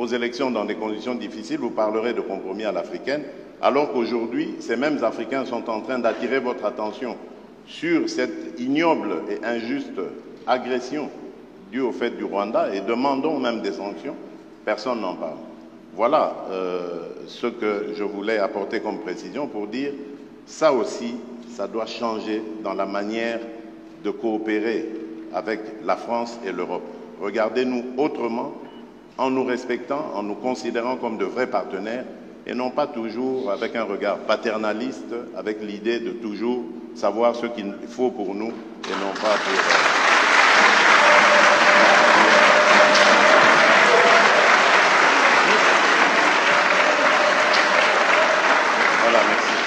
aux élections dans des conditions difficiles, vous parlerez de compromis à l'africaine, alors qu'aujourd'hui, ces mêmes Africains sont en train d'attirer votre attention sur cette ignoble et injuste agression due au fait du Rwanda et demandons même des sanctions, personne n'en parle. Voilà euh, ce que je voulais apporter comme précision pour dire ça aussi, ça doit changer dans la manière de coopérer avec la France et l'Europe. Regardez-nous autrement, en nous respectant, en nous considérant comme de vrais partenaires, et non pas toujours avec un regard paternaliste, avec l'idée de toujours savoir ce qu'il faut pour nous et non pas pour... Euh, Voilà, merci.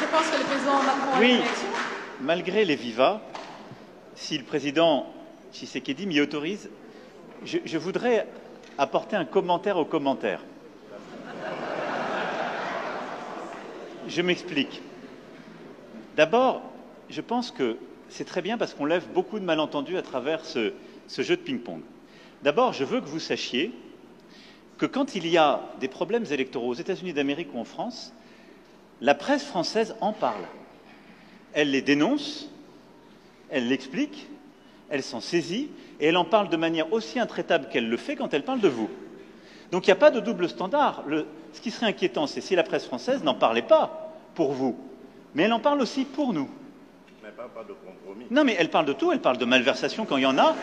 Je pense que le président Macron oui, malgré les vivas, si le président Tshisekedi m'y autorise, je, voudrais apporter un commentaire au commentaire. Je m'explique. D'abord, je pense que c'est très bien parce qu'on lève beaucoup de malentendus à travers ce, ce jeu de ping-pong. D'abord, je veux que vous sachiez que quand il y a des problèmes électoraux aux États-Unis d'Amérique ou en France, la presse française en parle. Elle les dénonce, elle l'explique, elle s'en saisit et elle en parle de manière aussi intraitable qu'elle le fait quand elle parle de vous. Donc il n'y a pas de double standard. Le, ce qui serait inquiétant, c'est si la presse française n'en parlait pas pour vous, mais elle en parle aussi pour nous. Mais pas, pas de compromis. Non, mais elle parle de tout, elle parle de malversation quand il y en a.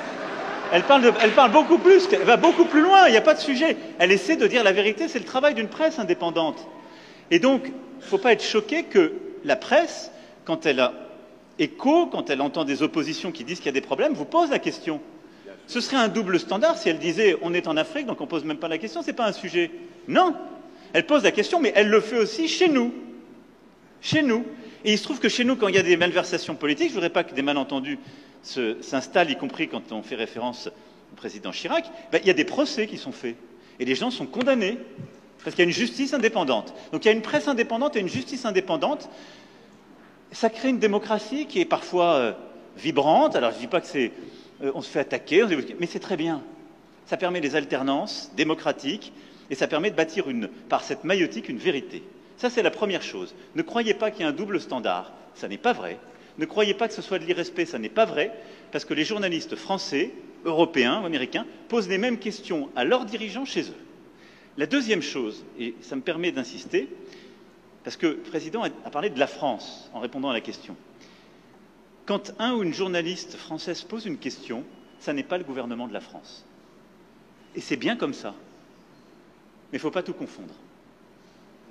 Elle parle, de, elle parle beaucoup plus, elle va beaucoup plus loin, il n'y a pas de sujet. Elle essaie de dire la vérité, c'est le travail d'une presse indépendante. Et donc, il ne faut pas être choqué que la presse, quand elle a écho, quand elle entend des oppositions qui disent qu'il y a des problèmes, vous pose la question. Ce serait un double standard si elle disait on est en Afrique, donc on ne pose même pas la question, ce n'est pas un sujet. Non, elle pose la question, mais elle le fait aussi chez nous. Chez nous. Et il se trouve que chez nous, quand il y a des malversations politiques, je ne voudrais pas que des malentendus s'installent, y compris quand on fait référence au président Chirac, ben, il y a des procès qui sont faits. Et les gens sont condamnés. Parce qu'il y a une justice indépendante. Donc il y a une presse indépendante et une justice indépendante. Ça crée une démocratie qui est parfois euh, vibrante. Alors je ne dis pas que c'est. Euh, on se fait attaquer, mais c'est très bien. Ça permet des alternances démocratiques et ça permet de bâtir une, par cette maïotique une vérité. Ça, c'est la première chose. Ne croyez pas qu'il y a un double standard. Ça n'est pas vrai. Ne croyez pas que ce soit de l'irrespect. Ça n'est pas vrai. Parce que les journalistes français, européens ou américains posent les mêmes questions à leurs dirigeants chez eux. La deuxième chose, et ça me permet d'insister, parce que le président a parlé de la France en répondant à la question. Quand un ou une journaliste française pose une question, ça n'est pas le gouvernement de la France. Et c'est bien comme ça. Mais il ne faut pas tout confondre.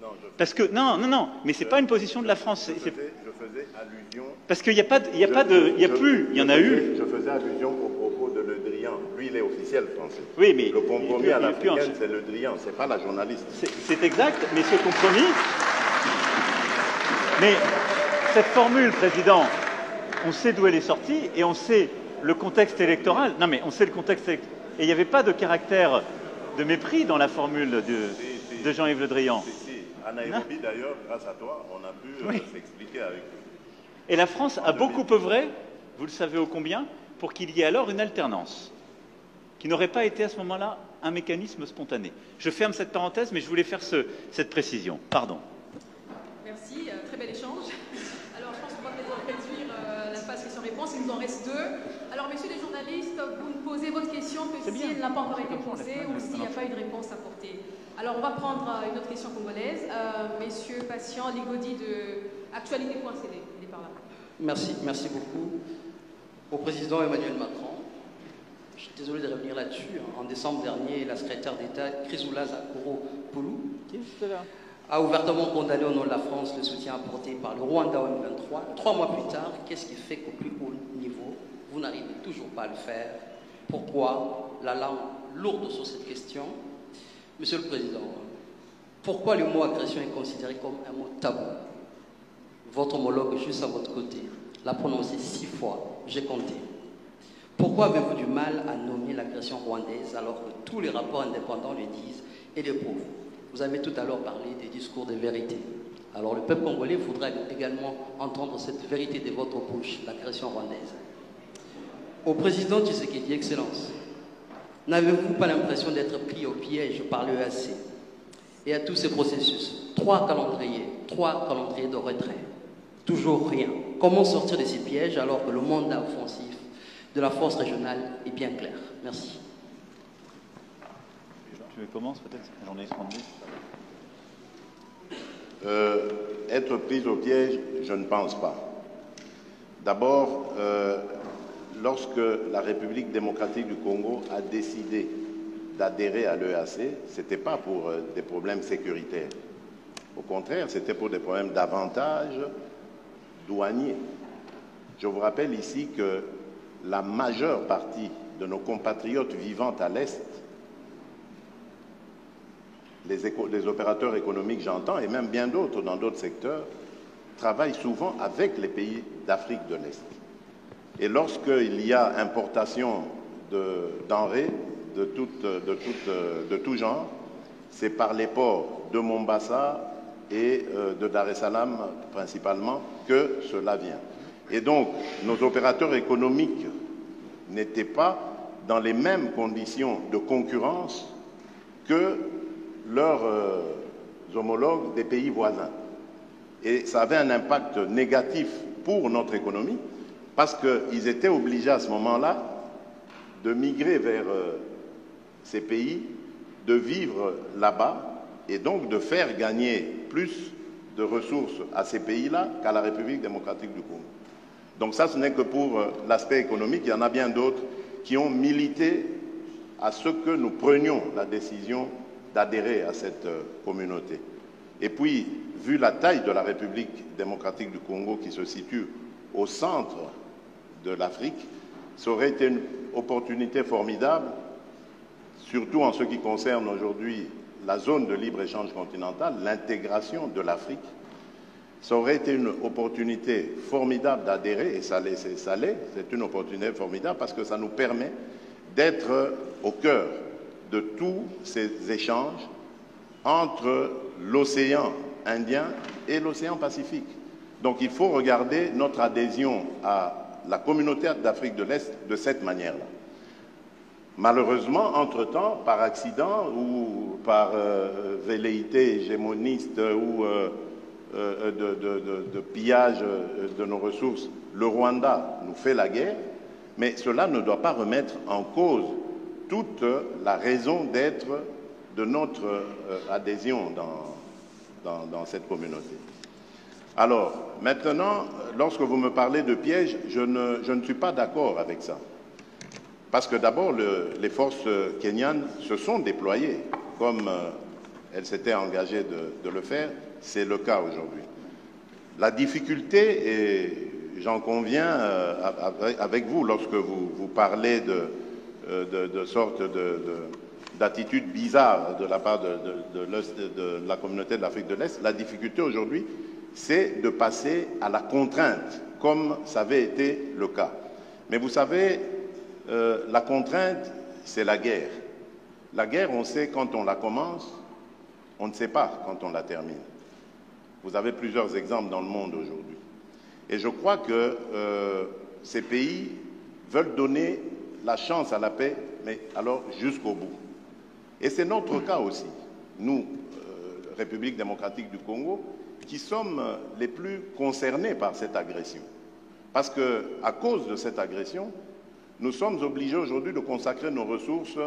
Non, je, Parce que non, non, non, mais c'est pas une position de la France. je faisais, je faisais allusion. Parce qu'il n'y a pas, de- il y a je- pas de, il y a je- plus, il y en a eu. Je faisais allusion au propos de Le Drian. Lui, il est officiel français. Oui, mais Le il compromis plus- à il en- l'africaine, c'est Le Drian, c'est pas la journaliste. C'est exact, mais ce compromis. Mais cette formule, président, on sait d'où elle est sortie et on sait le contexte électoral. Non, mais on sait le contexte électoral. Et il n'y avait pas de caractère de mépris dans la formule de, Jean-Yves Le Drian. Si, si. À Nairobi, d'ailleurs, grâce à toi, on a pu euh, Oui. s'expliquer avec eux. Et la France a beaucoup œuvré, vous le savez ô combien, pour qu'il y ait alors une alternance, qui n'aurait pas été à ce moment-là un mécanisme spontané. Je ferme cette parenthèse, mais je voulais faire ce- cette précision. Pardon. Merci, euh, très bel échange. Alors, je pense qu'on va peut-être réduire euh, la phase questions-réponses. Il nous en reste deux. Alors, messieurs les journalistes, posez votre question que si bien. elle n'a pas encore été posée ou s'il n'y a pas eu de réponse apportée. Alors, on va prendre euh, une autre question congolaise. Euh, messieurs Patient, Ligodi de Actualité.cd. Il est par là. Merci, merci beaucoup au président Emmanuel Macron. Je suis désolé de revenir là-dessus. hein. En décembre dernier, la secrétaire d'État Chrysoula Zakoro-Poulou a ouvertement condamné au nom de la France le soutien apporté par le Rwanda au M23. Trois mois plus tard, qu'est-ce qui fait qu'au plus haut niveau, vous n'arrivez toujours pas à le faire? Pourquoi la langue lourde sur cette question Monsieur le Président, pourquoi le mot agression est considéré comme un mot tabou? Votre homologue juste à votre côté l'a prononcé six fois, j'ai compté. Pourquoi avez-vous du mal à nommer l'agression rwandaise alors que tous les rapports indépendants le disent et le prouvent? Vous avez tout à l'heure parlé des discours de vérité. Alors le peuple congolais voudrait également entendre cette vérité de votre bouche, l'agression rwandaise. Au président Tshisekedi, Excellence, N'avez-vous pas l'impression d'être pris au piège par l'EAC et à tous ces processus? Trois calendriers, trois calendriers de retrait. Toujours rien. Comment sortir de ces pièges alors que le mandat offensif de la force régionale est bien clair? Merci. Tu commences peut-être? J'en ai euh, Être pris au piège, je ne pense pas. D'abord, euh, lorsque la République démocratique du Congo a décidé d'adhérer à l'EAC, ce n'était pas pour euh, des problèmes sécuritaires. Au contraire, c'était pour des problèmes d'avantage douaniers. Je vous rappelle ici que la majeure partie de nos compatriotes vivant à l'Est, les, les, opérateurs économiques, j'entends, et même bien d'autres dans d'autres secteurs, travaillent souvent avec les pays d'Afrique de l'Est. Et lorsqu'il y a importation de denrées de tout, de, de tout genre, c'est par les ports de Mombasa et euh, de Dar es Salaam principalement que cela vient. Et donc, nos opérateurs économiques n'étaient pas dans les mêmes conditions de concurrence que leurs euh, homologues des pays voisins. Et ça avait un impact négatif pour notre économie parce qu'ils étaient obligés à ce moment-là de migrer vers euh, ces pays, de vivre là-bas et donc de faire gagner plus de ressources à ces pays-là qu'à la République démocratique du Congo. Donc ça, ce n'est que pour euh, l'aspect économique. Il y en a bien d'autres qui ont milité à ce que nous prenions la décision d'adhérer à cette euh, communauté. Et puis, vu la taille de la République démocratique du Congo qui se situe au centre de l'Afrique, ça aurait été une opportunité formidable, surtout en ce qui concerne aujourd'hui la zone de libre-échange continental, l'intégration de l'Afrique. Ça aurait été une opportunité formidable d'adhérer, et ça l'est, c'est une opportunité formidable parce que ça nous permet d'être au cœur de tous ces échanges entre l'océan Indien et l'océan Pacifique. Donc il faut regarder notre adhésion à la communauté d'Afrique de l'Est de cette manière-là. Malheureusement, entre-temps, par accident ou par euh, velléité hégémoniste ou euh, euh, de, pillage de nos ressources, le Rwanda nous fait la guerre, mais cela ne doit pas remettre en cause toute la raison d'être de notre adhésion dans, dans cette communauté. Alors, maintenant, lorsque vous me parlez de piège, je ne, suis pas d'accord avec ça. Parce que d'abord, les forces kenyanes se sont déployées comme euh, elles s'étaient engagées de, le faire. C'est le cas aujourd'hui. La difficulté, et j'en conviens euh, avec vous lorsque vous, parlez de, euh, de, sortes d'attitudes bizarres de la part de, de la communauté de l'Afrique de l'Est, la difficulté aujourd'hui, c'est de passer à la contrainte, comme ça avait été le cas. Mais vous savez, euh, la contrainte, c'est la guerre. La guerre, on sait quand on la commence, on ne sait pas quand on la termine. Vous avez plusieurs exemples dans le monde aujourd'hui. Et je crois que euh, ces pays veulent donner la chance à la paix, mais alors jusqu'au bout. Et c'est notre cas aussi. Nous, euh, République démocratique du Congo, qui sommes les plus concernés par cette agression. Parce que, à cause de cette agression, nous sommes obligés aujourd'hui de consacrer nos ressources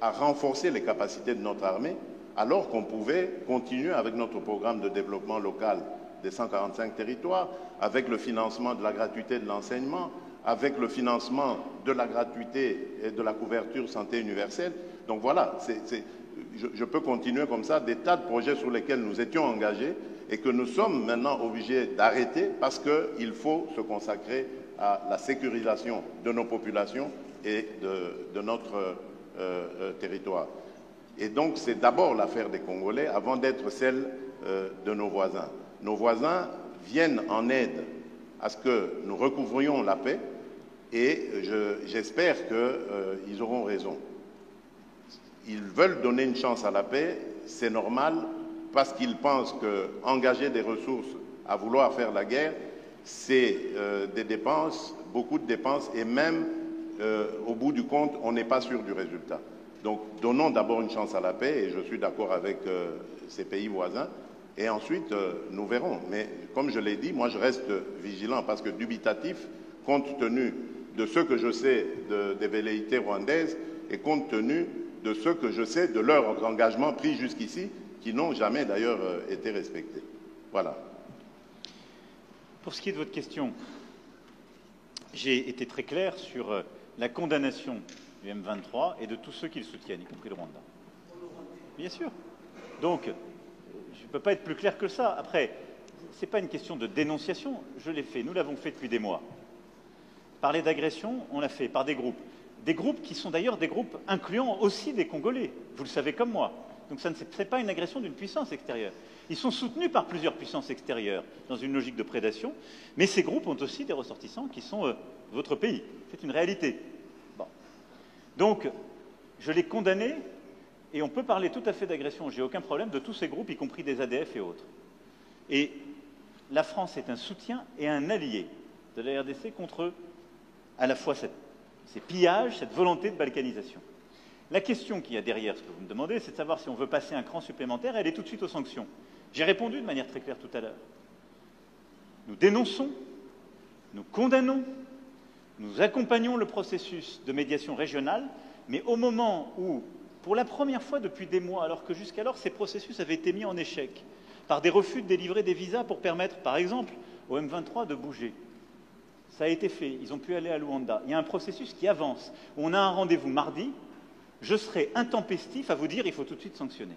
à renforcer les capacités de notre armée, alors qu'on pouvait continuer avec notre programme de développement local des 145 territoires, avec le financement de la gratuité de l'enseignement, avec le financement de la gratuité et de la couverture santé universelle. Donc voilà, je, je peux continuer comme ça, des tas de projets sur lesquels nous étions engagés et que nous sommes maintenant obligés d'arrêter parce qu'il faut se consacrer à la sécurisation de nos populations et de, notre euh, euh, territoire. Et donc c'est d'abord l'affaire des Congolais avant d'être celle euh, de nos voisins. Nos voisins viennent en aide à ce que nous recouvrions la paix et j'espère qu'ils auront raison. Ils veulent donner une chance à la paix, c'est normal, parce qu'ils pensent qu'engager des ressources à vouloir faire la guerre, c'est euh, des dépenses, beaucoup de dépenses, et même euh, au bout du compte, on n'est pas sûr du résultat. Donc donnons d'abord une chance à la paix, et je suis d'accord avec euh, ces pays voisins, et ensuite nous verrons. Mais comme je l'ai dit, moi je reste vigilant parce que dubitatif, compte tenu de ce que je sais des velléités rwandaises et compte tenu de ce que je sais de leurs engagements pris jusqu'ici, qui n'ont jamais d'ailleurs euh, été respectés. Voilà. Pour ce qui est de votre question, j'ai été très clair sur euh, la condamnation du M23 et de tous ceux qui le soutiennent, y compris le Rwanda. Bien sûr. Donc, je ne peux pas être plus clair que ça. Après, ce n'est pas une question de dénonciation. Je l'ai fait. Nous l'avons fait depuis des mois. Parler d'agression, on l'a fait par des groupes. Des groupes qui sont d'ailleurs des groupes incluant aussi des Congolais. Vous le savez comme moi. Donc ce n'est pas une agression d'une puissance extérieure. Ils sont soutenus par plusieurs puissances extérieures dans une logique de prédation, mais ces groupes ont aussi des ressortissants qui sont euh, votre pays. C'est une réalité. Donc, je l'ai condamné, et on peut parler tout à fait d'agression, j'ai aucun problème, de tous ces groupes, y compris des ADF et autres. Et la France est un soutien et un allié de la RDC contre à la fois ces pillages, cette volonté de balkanisation. La question qu'il y a derrière ce que vous me demandez, c'est de savoir si on veut passer un cran supplémentaire, elle est tout de suite aux sanctions. J'ai répondu de manière très claire tout à l'heure. Nous dénonçons, nous condamnons, nous accompagnons le processus de médiation régionale, mais au moment où, pour la première fois depuis des mois, alors que jusqu'alors ces processus avaient été mis en échec par des refus de délivrer des visas pour permettre, par exemple, au M23 de bouger, ça a été fait, ils ont pu aller à Luanda. Il y a un processus qui avance. On a un rendez-vous mardi, je serai intempestif à vous dire il faut tout de suite sanctionner.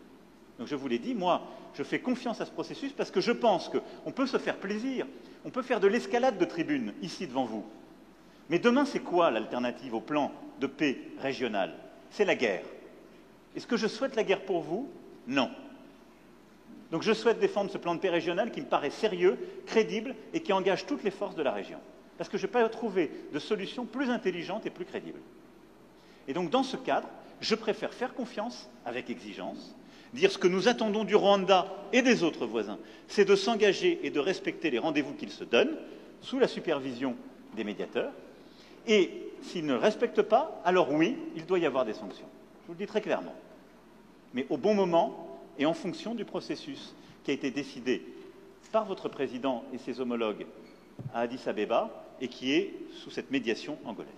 Donc je vous l'ai dit, moi, je fais confiance à ce processus parce que je pense qu'on peut se faire plaisir, on peut faire de l'escalade de tribune ici devant vous. Mais demain, c'est quoi l'alternative au plan de paix régional? C'est la guerre. Est-ce que je souhaite la guerre pour vous? Non. Donc je souhaite défendre ce plan de paix régional qui me paraît sérieux, crédible et qui engage toutes les forces de la région. Parce que je n'ai pas trouvé de solution plus intelligente et plus crédible. Et donc dans ce cadre, je préfère faire confiance avec exigence, dire ce que nous attendons du Rwanda et des autres voisins, c'est de s'engager et de respecter les rendez-vous qu'ils se donnent, sous la supervision des médiateurs. Et s'ils ne respectent pas, alors oui, il doit y avoir des sanctions. Je vous le dis très clairement. Mais au bon moment et en fonction du processus qui a été décidé par votre président et ses homologues à Addis Abeba et qui est sous cette médiation angolaise.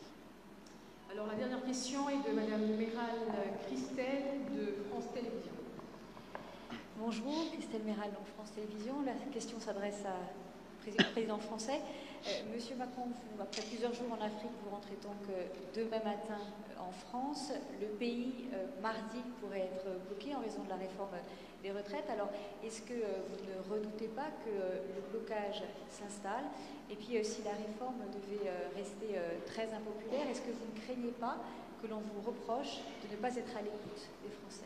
Alors la dernière question est de Madame Méral Christelle de France Télévisions. Bonjour, Christelle Méral de France Télévisions. La question s'adresse au président français. Euh, Monsieur Macron, après plusieurs jours en Afrique, vous rentrez donc euh, demain matin euh, en France. Le pays, mardi, pourrait être bloqué en raison de la réforme des retraites. Alors, est-ce que vous ne redoutez pas que le blocage s'installe? Et puis, si la réforme devait rester très impopulaire, est-ce que vous ne craignez pas que l'on vous reproche de ne pas être à l'écoute des Français?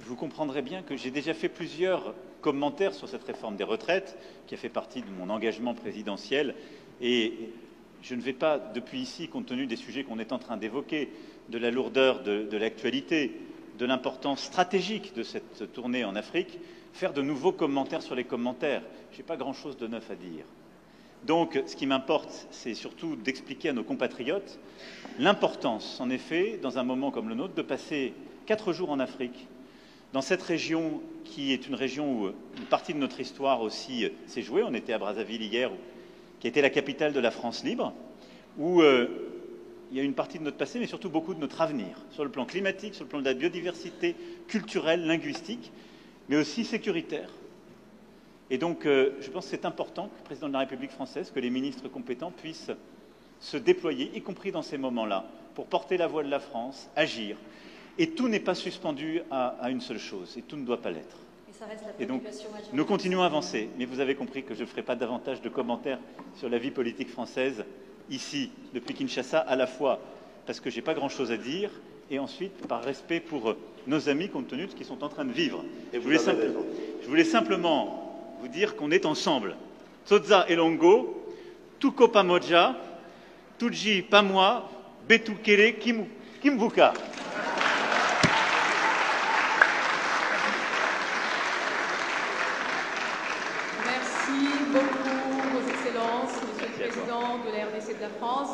Vous comprendrez bien que j'ai déjà fait plusieurs commentaires sur cette réforme des retraites, qui a fait partie de mon engagement présidentiel, et je ne vais pas, depuis ici, compte tenu des sujets qu'on est en train d'évoquer, de la lourdeur de, de l'actualité, de l'importance stratégique de cette tournée en Afrique, faire de nouveaux commentaires sur les commentaires. Je n'ai pas grand-chose de neuf à dire. Donc, ce qui m'importe, c'est surtout d'expliquer à nos compatriotes l'importance, en effet, dans un moment comme le nôtre, de passer quatre jours en Afrique dans cette région, qui est une région où une partie de notre histoire aussi euh, s'est jouée, on était à Brazzaville hier, qui était la capitale de la France libre, où euh, il y a une partie de notre passé, mais surtout beaucoup de notre avenir, sur le plan climatique, sur le plan de la biodiversité, culturelle, linguistique, mais aussi sécuritaire. Et donc, euh, je pense que c'est important que le président de la République française, que les ministres compétents puissent se déployer, y compris dans ces moments-là, pour porter la voix de la France, agir, et tout n'est pas suspendu à, une seule chose, et tout ne doit pas l'être. Et donc, nous continuons à avancer, mais vous avez compris que je ne ferai pas davantage de commentaires sur la vie politique française ici, depuis Kinshasa, à la fois parce que je n'ai pas grand-chose à dire, et ensuite par respect pour nos amis, compte tenu de ce qu'ils sont en train de vivre. Et je, voulais je, voulais simplement vous dire qu'on est ensemble. Tsoza Elongo, Tuko Pamoja, Tuji Pamwa, Betukele Kimbuka. de la RDC de la France.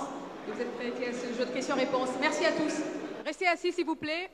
Vous êtes prêts à ce jeu de questions-réponses. Merci à tous. Restez assis, s'il vous plaît.